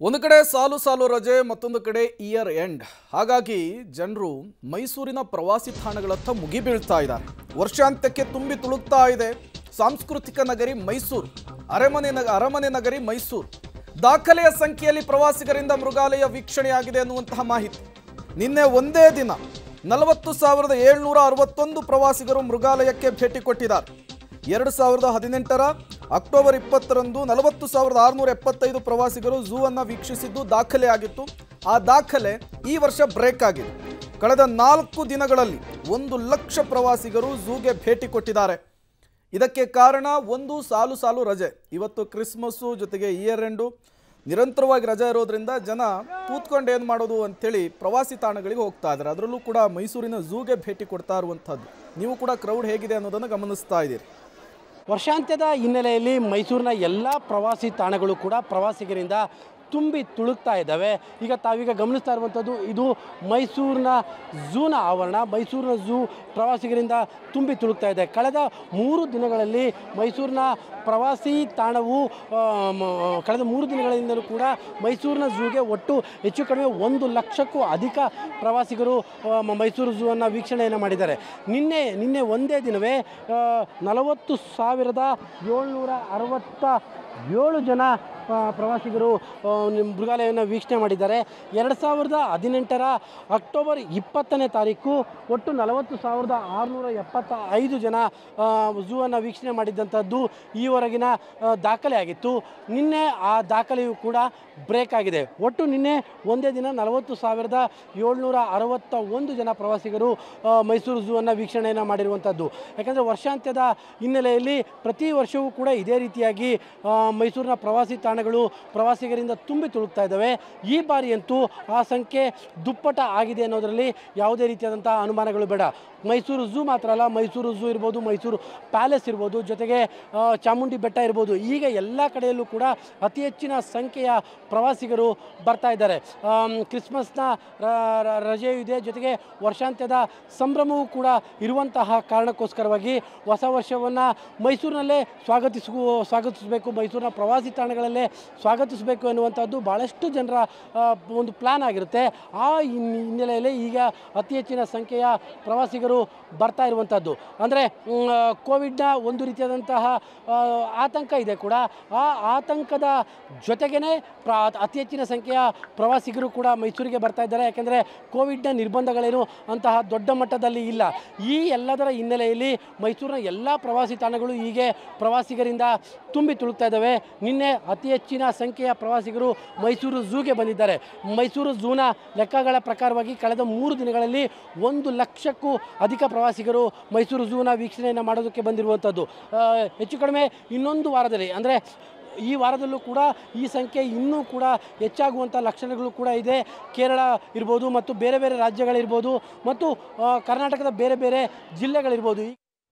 ಒಂದು ಕಡೆ ಸಾಲು ಸಾಲು ರಜೆ, ಮತ್ತೊಂದು ಕಡೆ ಇಯರ್ ಎಂಡ್. ಹಾಗಾಗಿ ಜನರು ಮೈಸೂರಿನ ಪ್ರವಾಸಿ ತಾಣಗಳತ್ತ ಮುಗಿಬೀಳ್ತಾ ಇದ್ದಾರೆ. ವರ್ಷಾಂತ್ಯಕ್ಕೆ ತುಂಬಿ ತುಳುಕ್ತಾ ಇದೆ. ಸಾಂಸ್ಕೃತಿಕ ನಗರಿ ಮೈಸೂರು, ಅರಮನೆ ನಗ, ಅರಮನೆ ನಗರಿ ಮೈಸೂರು. ದಾಖಲೆಯ ಸಂಖ್ಯೆಯಲ್ಲಿ ಪ್ರವಾಸಿಗರಿಂದ ಮೃಗಾಲಯ ವೀಕ್ಷಣೆಯಾಗಿದೆ ಅನ್ನುವಂತಹ ಮಾಹಿತಿ. ನಿನ್ನೆ ಒಂದೇ ದಿನ ನಲವತ್ತು ಸಾವಿರದ ಏಳ್ನೂರ ಅರವತ್ತೊಂದು ಪ್ರವಾಸಿಗರು ಮೃಗಾಲಯಕ್ಕೆ ಭೇಟಿ ಕೊಟ್ಟಿದ್ದಾರೆ. ಎರಡು ಸಾವಿರದ ಹದಿನೆಂಟರ ಅಕ್ಟೋಬರ್ ಇಪ್ಪತ್ತರಂದು ನಲವತ್ತು ಸಾವಿರದ ಆರುನೂರ ಎಪ್ಪತ್ತೈದು ಪ್ರವಾಸಿಗರು ಝೂ ಅನ್ನು ವೀಕ್ಷಿಸಿದ್ದು ದಾಖಲೆ ಆಗಿತ್ತು. ಆ ದಾಖಲೆ ಈ ವರ್ಷ ಬ್ರೇಕ್ ಆಗಿದೆ. ಕಳೆದ ನಾಲ್ಕು ದಿನಗಳಲ್ಲಿ ಒಂದು ಲಕ್ಷ ಪ್ರವಾಸಿಗರು ಝೂಗೆ ಭೇಟಿ ಕೊಟ್ಟಿದ್ದಾರೆ. ಇದಕ್ಕೆ ಕಾರಣ ಒಂದು ಸಾಲು ಸಾಲು ರಜೆ. ಇವತ್ತು ಕ್ರಿಸ್ಮಸ್ಸು ಜೊತೆಗೆ ಇಯರ್ ಎಂಡು. ನಿರಂತರವಾಗಿ ರಜೆ ಇರೋದ್ರಿಂದ ಜನ ಕೂತ್ಕೊಂಡು ಏನು ಮಾಡೋದು ಅಂತೇಳಿ ಪ್ರವಾಸಿ ತಾಣಗಳಿಗೆ ಹೋಗ್ತಾ ಇದ್ದಾರೆ. ಅದರಲ್ಲೂ ಕೂಡ ಮೈಸೂರಿನ ಝೂಗೆ ಭೇಟಿ ಕೊಡ್ತಾ ಇರುವಂಥದ್ದು. ನೀವು ಕೂಡ ಕ್ರೌಡ್ ಹೇಗಿದೆ ಅನ್ನೋದನ್ನು ಗಮನಿಸ್ತಾ ಇದ್ದೀರಿ. ವರ್ಷಾಂತ್ಯದ ಹಿನ್ನೆಲೆಯಲ್ಲಿ ಮೈಸೂರಿನ ಎಲ್ಲ ಪ್ರವಾಸಿ ತಾಣಗಳು ಕೂಡ ಪ್ರವಾಸಿಗರಿಂದ ತುಂಬಿ ತುಳುಕ್ತಾ ಇದ್ದಾವೆ. ಈಗ ತಾವೀಗ ಗಮನಿಸ್ತಾ ಇರುವಂಥದ್ದು ಇದು ಮೈಸೂರಿನ ಝೂನ ಆವರಣ. ಮೈಸೂರಿನ ಝೂ ಪ್ರವಾಸಿಗರಿಂದ ತುಂಬಿ ತುಳುಕ್ತಾ ಇದೆ. ಕಳೆದ ಮೂರು ದಿನಗಳಲ್ಲಿ ಮೈಸೂರಿನ ಪ್ರವಾಸಿ ತಾಣವು ಕಳೆದ ಮೂರು ದಿನಗಳಿಂದಲೂ ಕೂಡ ಮೈಸೂರಿನ ಝೂಗೆ ಒಟ್ಟು ಹೆಚ್ಚು ಕಡಿಮೆ ಒಂದು ಲಕ್ಷಕ್ಕೂ ಅಧಿಕ ಪ್ರವಾಸಿಗರು ಮೈಸೂರು ಝೂವನ್ನು ವೀಕ್ಷಣೆಯನ್ನು ಮಾಡಿದ್ದಾರೆ. ನಿನ್ನೆ ನಿನ್ನೆ ಒಂದೇ ದಿನವೇ ನಲವತ್ತು ಸಾವಿರದ ಏಳ್ನೂರ ಅರವತ್ತ ಏಳು ಜನ ಪ್ರವಾಸಿಗರು ನಿಮ್ಮ ಮೃಗಾಲಯವನ್ನು ವೀಕ್ಷಣೆ ಮಾಡಿದ್ದಾರೆ. ಎರಡು ಸಾವಿರದ ಹದಿನೆಂಟರ ಅಕ್ಟೋಬರ್ ಇಪ್ಪತ್ತನೇ ತಾರೀಕು ಒಟ್ಟು ನಲವತ್ತು ಸಾವಿರದ ಆರುನೂರ ಎಪ್ಪತ್ತ ಐದು ಜನ ಝೂವನ್ನು ವೀಕ್ಷಣೆ ಮಾಡಿದ್ದಂಥದ್ದು ಈವರೆಗಿನ ದಾಖಲೆ ಆಗಿತ್ತು. ನಿನ್ನೆ ಆ ದಾಖಲೆಯು ಕೂಡ ಬ್ರೇಕ್ ಆಗಿದೆ. ಒಟ್ಟು ನಿನ್ನೆ ಒಂದೇ ದಿನ ನಲವತ್ತು ಸಾವಿರದ ಏಳ್ನೂರ ಅರವತ್ತ ಒಂದು ಜನ ಪ್ರವಾಸಿಗರು ಮೈಸೂರು ಝೂವನ್ನು ವೀಕ್ಷಣೆಯನ್ನು ಮಾಡಿರುವಂಥದ್ದು ಯಾಕಂದರೆ ವರ್ಷಾಂತ್ಯದ ಹಿನ್ನೆಲೆಯಲ್ಲಿ ಪ್ರತಿ ವರ್ಷವೂ ಕೂಡ ಇದೇ ರೀತಿಯಾಗಿ ಮೈಸೂರಿನ ಪ್ರವಾಸಿ ತಾಣಗಳು ಪ್ರವಾಸಿಗರಿಂದ ತುಂಬಿ ತುಳುಕ್ತಾ ಇದ್ದಾವೆ. ಈ ಬಾರಿಯಂತೂ ಆ ಸಂಖ್ಯೆ ದುಪ್ಪಟ ಆಗಿದೆ ಅನ್ನೋದರಲ್ಲಿ ಯಾವುದೇ ರೀತಿಯಾದಂಥ ಅನುಮಾನಗಳು ಬೇಡ. ಮೈಸೂರು ಝೂ ಮಾತ್ರ ಅಲ್ಲ, ಮೈಸೂರು ಝೂ ಇರ್ಬೋದು, ಮೈಸೂರು ಪ್ಯಾಲೇಸ್ ಇರ್ಬೋದು, ಜೊತೆಗೆ ಚಾಮುಂಡಿ ಬೆಟ್ಟ ಇರ್ಬೋದು. ಈಗ ಎಲ್ಲ ಕಡೆಯಲ್ಲೂ ಕೂಡ ಅತಿ ಹೆಚ್ಚಿನ ಸಂಖ್ಯೆಯ ಪ್ರವಾಸಿಗರು ಬರ್ತಾ ಇದ್ದಾರೆ. ಕ್ರಿಸ್ಮಸ್ನ ರಜೆಯೂ ಇದೆ. ಜೊತೆಗೆ ವರ್ಷಾಂತ್ಯದ ಸಂಭ್ರಮವೂ ಕೂಡ ಇರುವಂತಹ ಕಾರಣಕ್ಕೋಸ್ಕರವಾಗಿ ಹೊಸ ವರ್ಷವನ್ನು ಮೈಸೂರಿನಲ್ಲೇ ಸ್ವಾಗತಿಸುವ ಸ್ವಾಗತಿಸಬೇಕು. ಮೈಸೂರಿನ ಪ್ರವಾಸಿ ತಾಣಗಳಲ್ಲೇ ಸ್ವಾಗತಿಸಬೇಕು ಎನ್ನುವಂಥದ್ದು ಭಾಳಷ್ಟು ಜನರ ಒಂದು ಪ್ಲ್ಯಾನ್ ಆಗಿರುತ್ತೆ. ಆ ಹಿನ್- ಹಿನ್ನೆಲೆಯಲ್ಲಿ ಈಗ ಅತಿ ಹೆಚ್ಚಿನ ಸಂಖ್ಯೆಯ ಪ್ರವಾಸಿಗರು ಬರ್ತಾ ಇರುವಂಥದ್ದು. ಅಂದರೆ ಕೋವಿಡ್ನ ಒಂದು ರೀತಿಯಾದಂತಹ ಆತಂಕ ಇದೆ ಕೂಡ. ಆ ಆತಂಕದ ಜೊತೆಗೇ ಪ್ರ, ಅತಿ ಹೆಚ್ಚಿನ ಸಂಖ್ಯೆಯ ಪ್ರವಾಸಿಗರು ಕೂಡ ಮೈಸೂರಿಗೆ ಬರ್ತಾ ಇದ್ದಾರೆ. ಯಾಕೆಂದರೆ ಕೋವಿಡ್ನ ನಿರ್ಬಂಧಗಳೇನು ಅಂತಹ ದೊಡ್ಡ ಮಟ್ಟದಲ್ಲಿ ಇಲ್ಲ. ಈ ಎಲ್ಲದರ ಹಿನ್ನೆಲೆಯಲ್ಲಿ ಮೈಸೂರಿನ ಎಲ್ಲ ಪ್ರವಾಸಿ ತಾಣಗಳು ಹೀಗೆ ಪ್ರವಾಸಿಗರಿಂದ ತುಂಬಿ ತುಳುಕ್ತಾ ಇದ್ದಾವೆ. ನಿನ್ನೆ ಅತಿ ಹೆಚ್ಚಿನ ಸಂಖ್ಯೆಯ ಪ್ರವಾಸಿಗರು ಮೈಸೂರು ಝೂಗೆ ಬಂದಿದ್ದಾರೆ. ಮೈಸೂರು ಝೂನ ಲೆಕ್ಕಗಳ ಪ್ರಕಾರವಾಗಿ ಕಳೆದ ಮೂರು ದಿನಗಳಲ್ಲಿ ಒಂದು ಲಕ್ಷಕ್ಕೂ ಅಧಿಕ ಪ್ರವಾಸಿಗರು ಮೈಸೂರು ಝೂನ ವೀಕ್ಷಣೆಯನ್ನು ಮಾಡೋದಕ್ಕೆ ಬಂದಿರುವಂಥದ್ದು ಹೆಚ್ಚು ಕಡಿಮೆ ಇನ್ನೊಂದು ವಾರದಲ್ಲಿ, ಅಂದರೆ ಈ ವಾರದಲ್ಲೂ ಕೂಡ ಈ ಸಂಖ್ಯೆ ಇನ್ನೂ ಕೂಡ ಹೆಚ್ಚಾಗುವಂಥ ಲಕ್ಷಣಗಳು ಕೂಡ ಇದೆ. ಕೇರಳ ಇರ್ಬೋದು ಮತ್ತು ಬೇರೆ ಬೇರೆ ರಾಜ್ಯಗಳಿರ್ಬೋದು ಮತ್ತು ಕರ್ನಾಟಕದ ಬೇರೆ ಬೇರೆ ಜಿಲ್ಲೆಗಳಿರ್ಬೋದು.